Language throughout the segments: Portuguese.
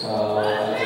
Uh,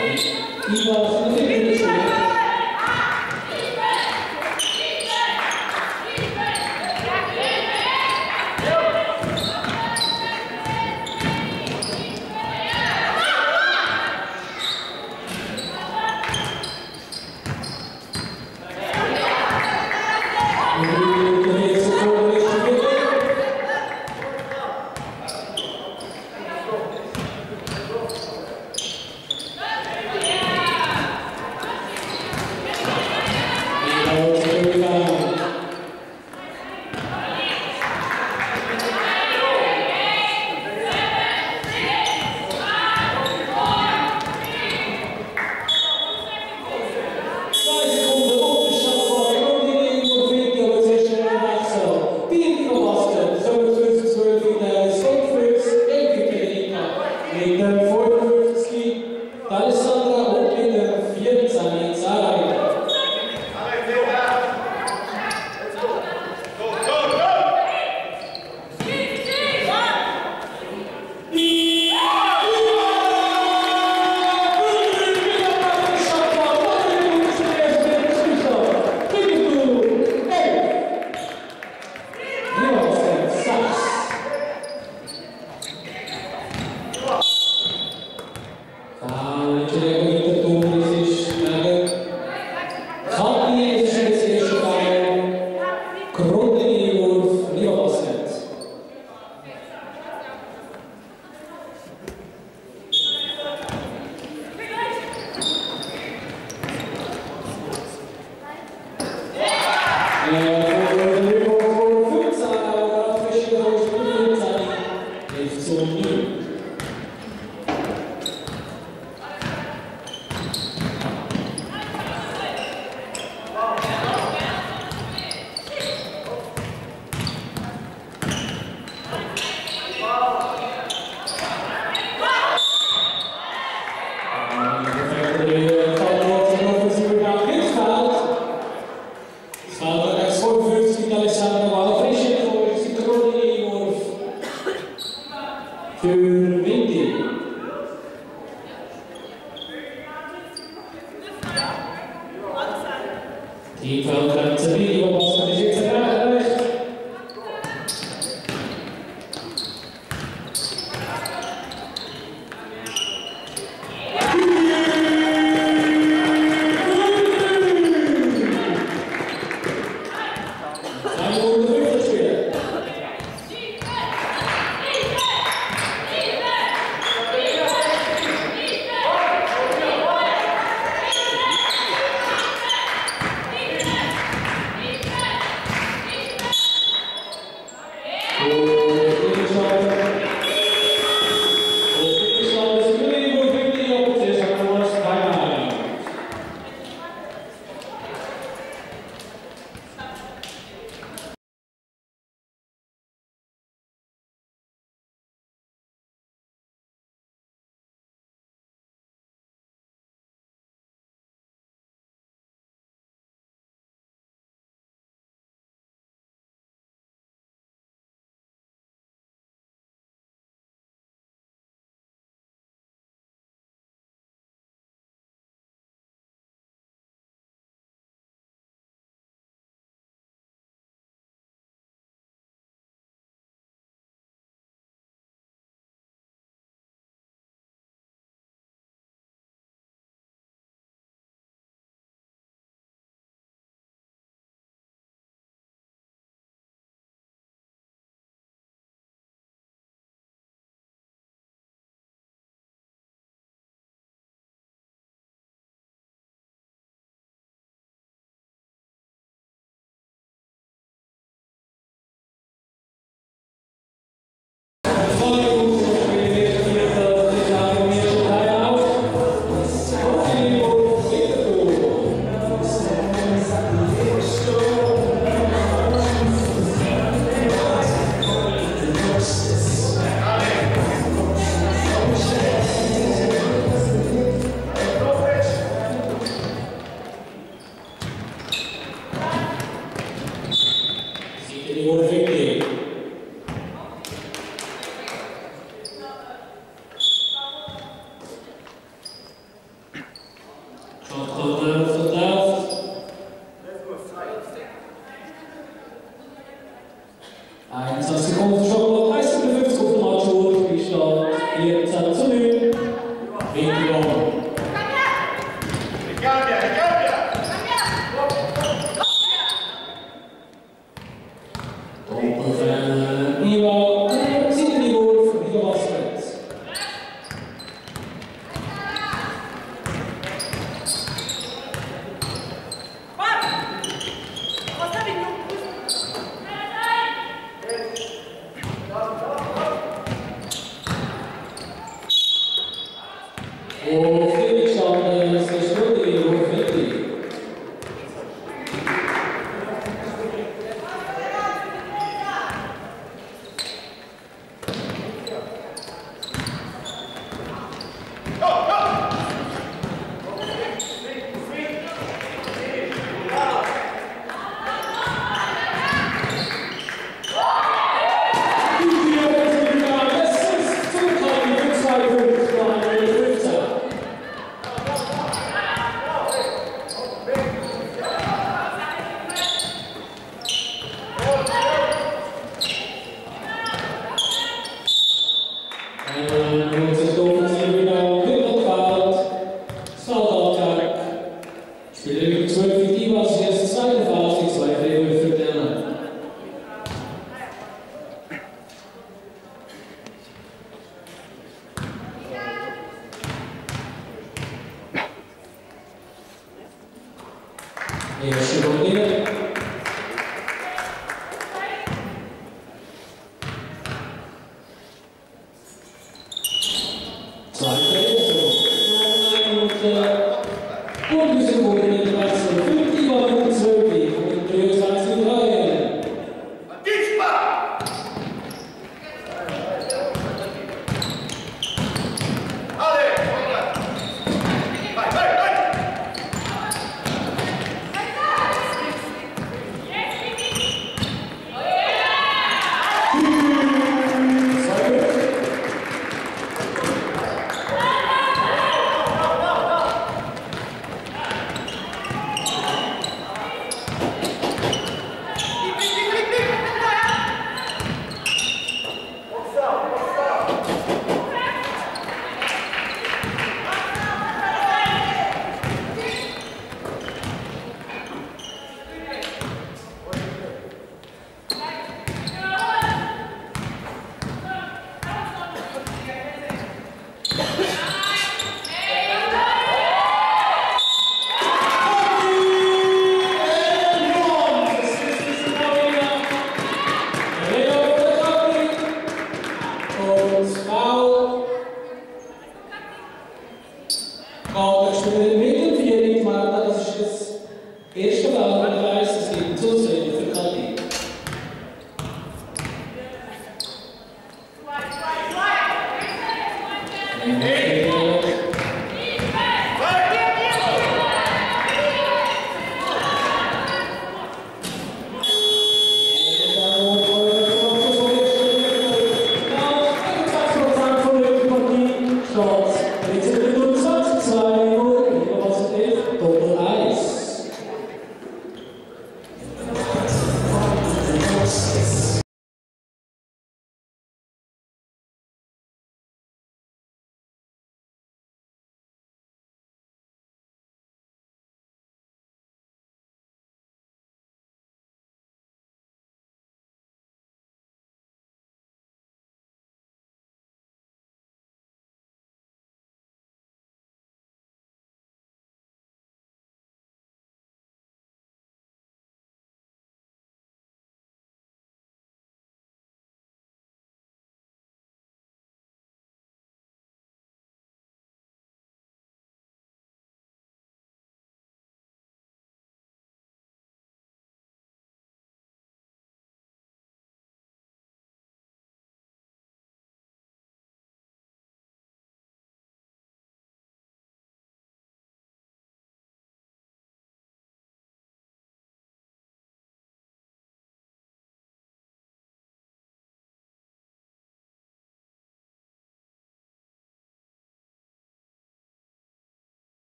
Eerste ronde.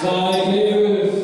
Sai Deus,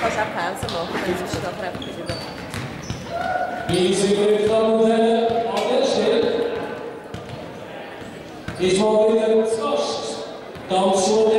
Posso a casa, amor, para a gente E para pedir Music is more than discussed. Down slow.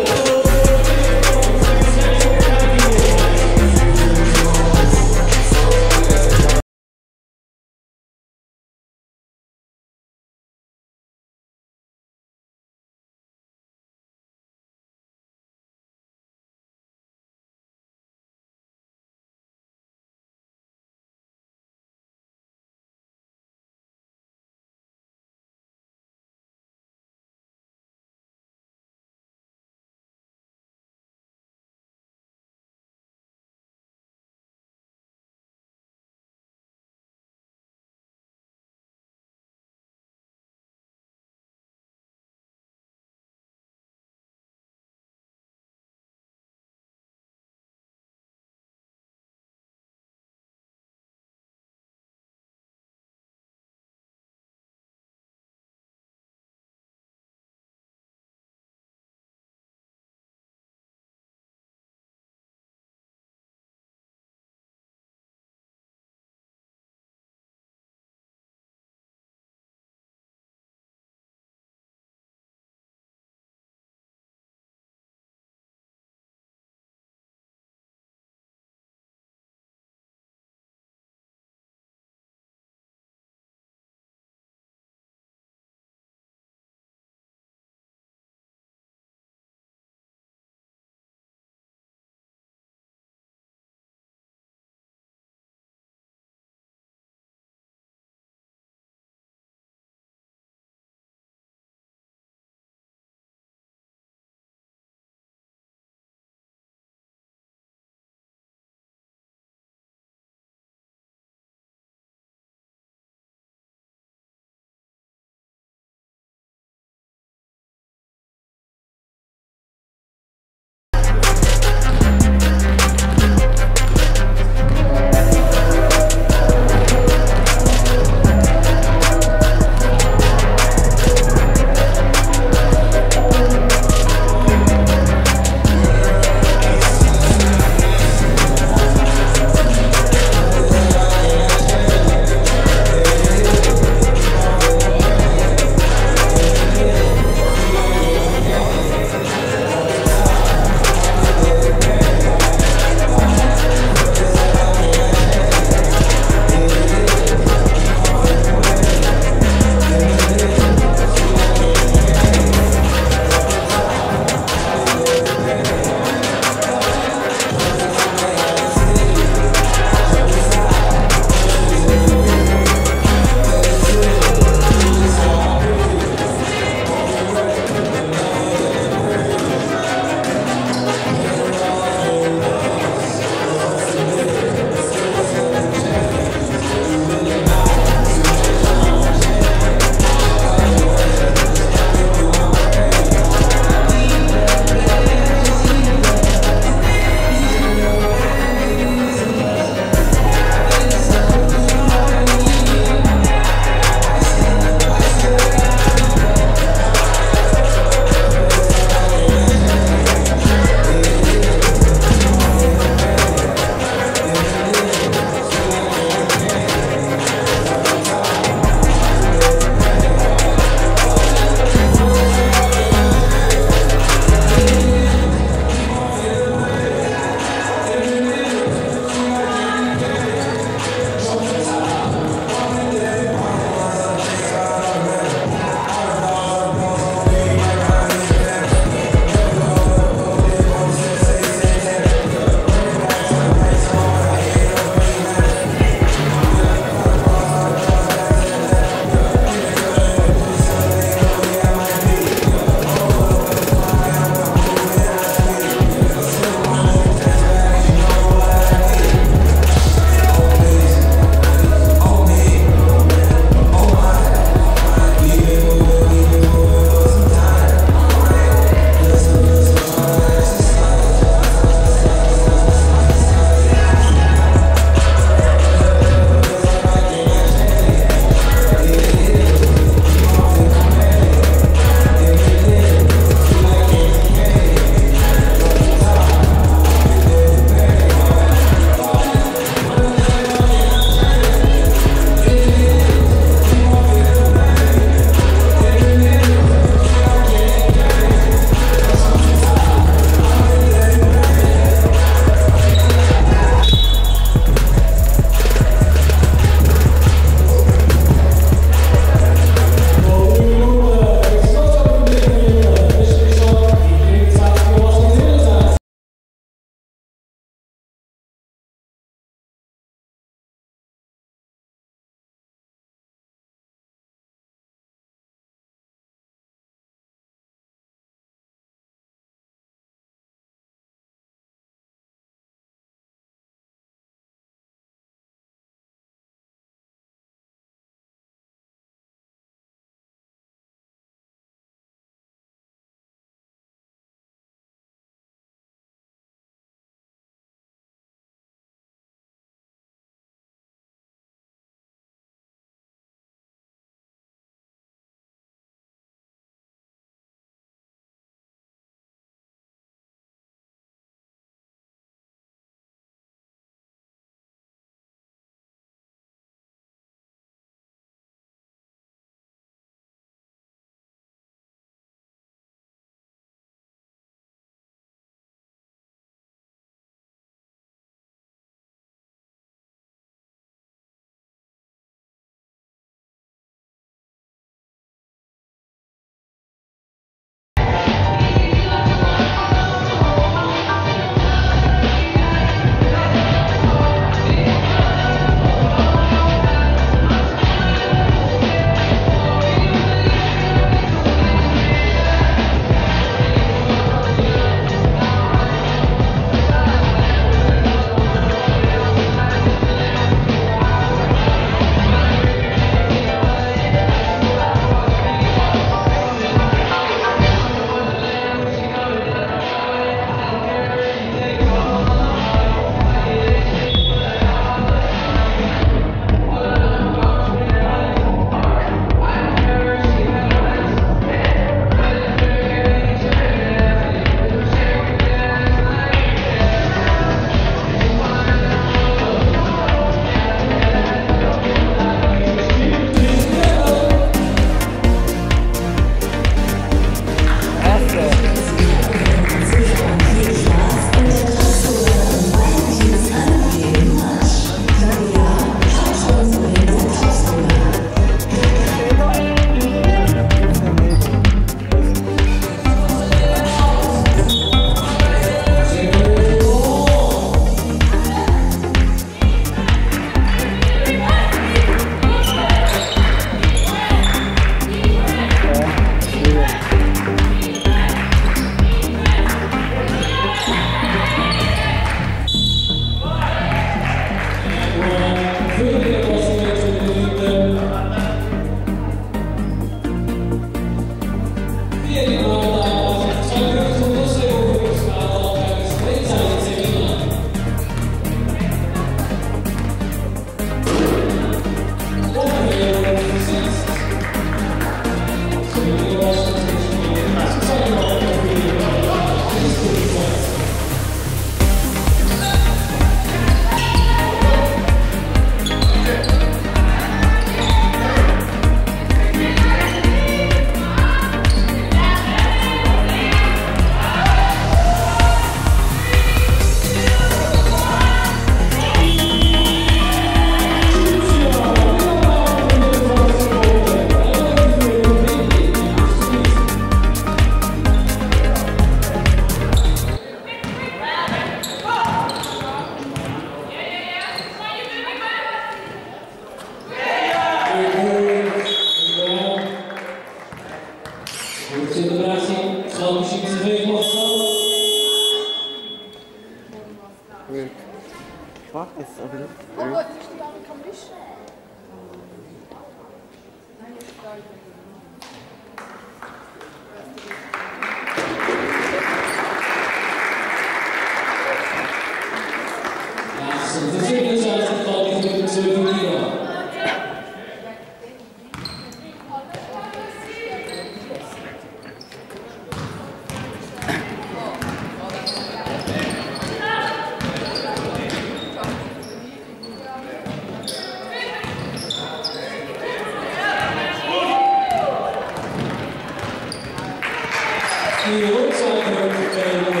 Thank you.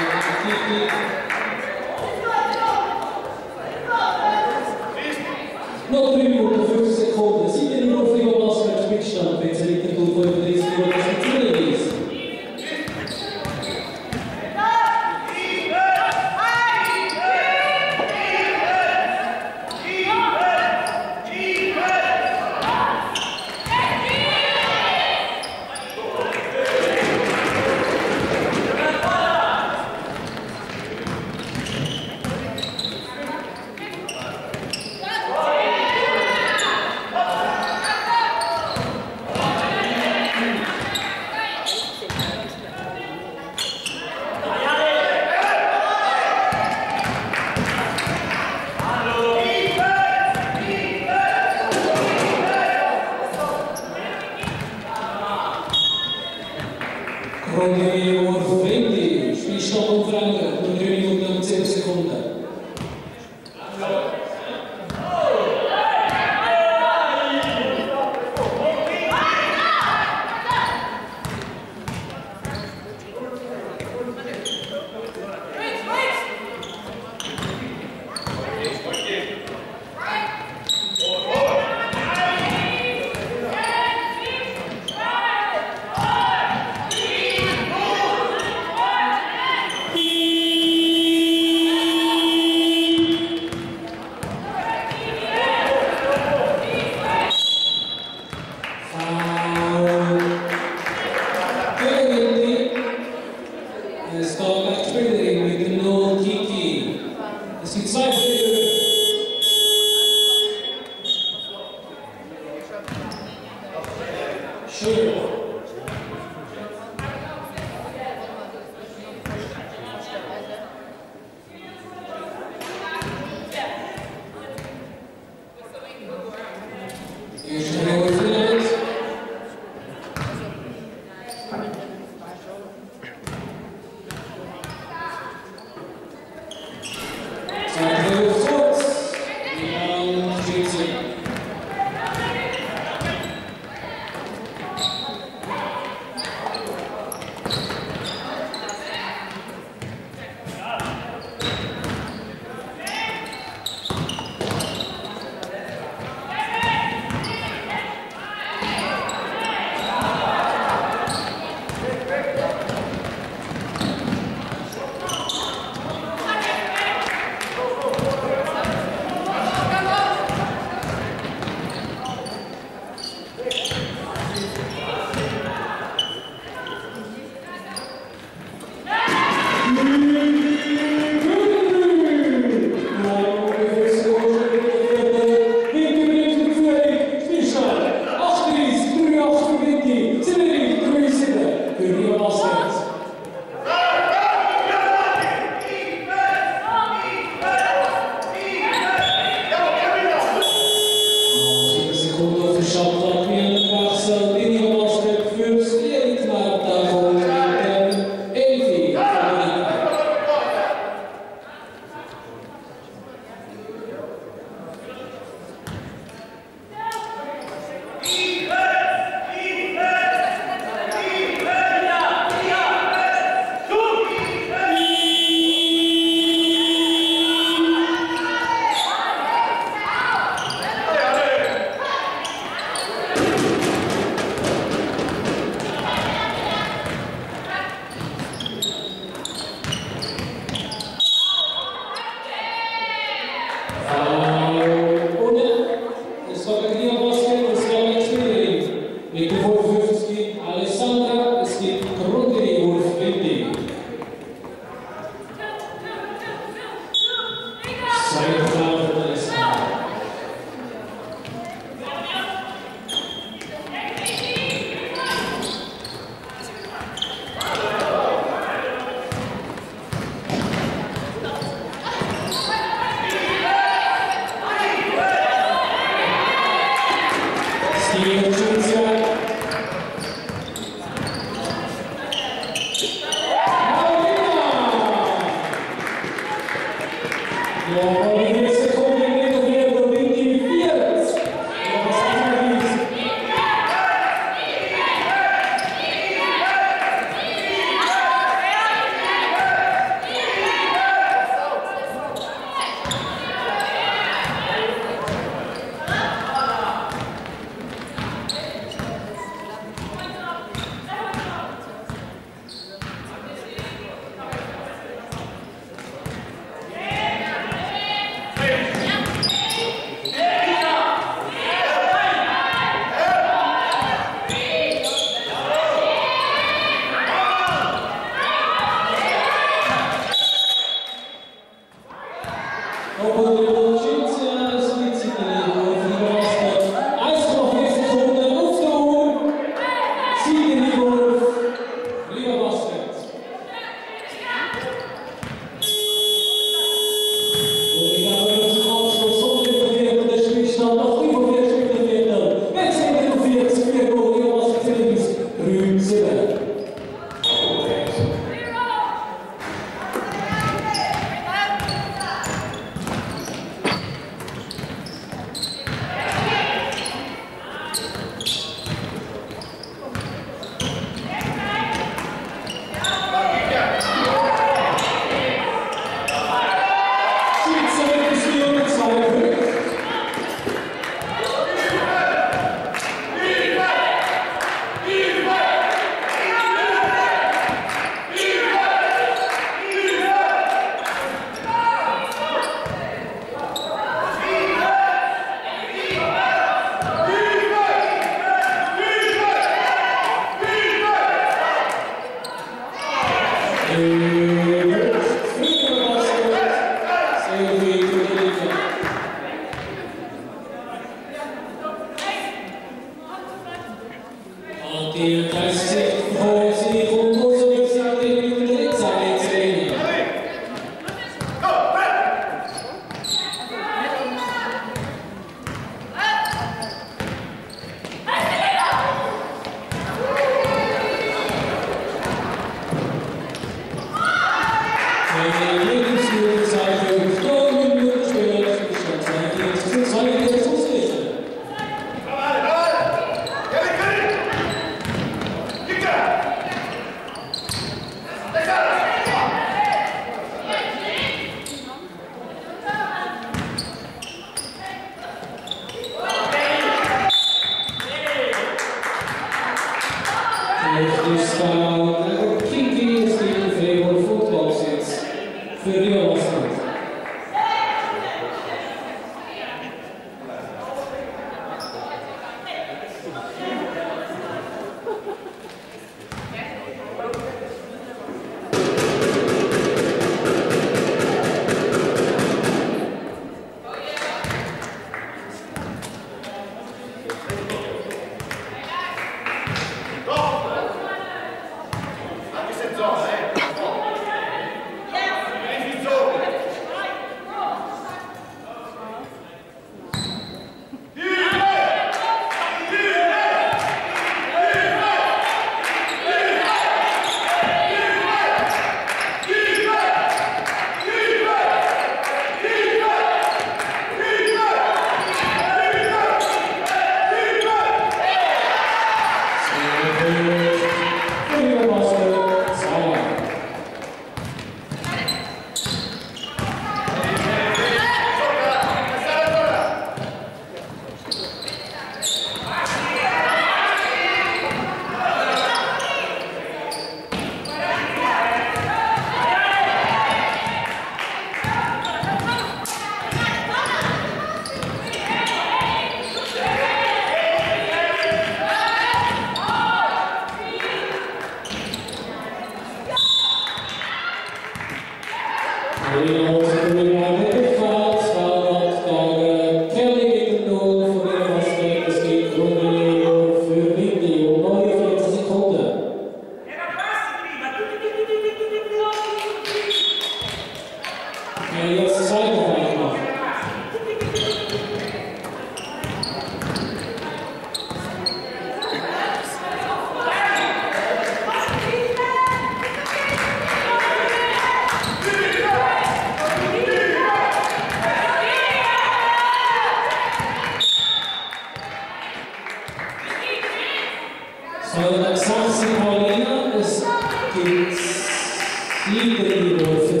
students, leave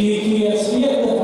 que, que as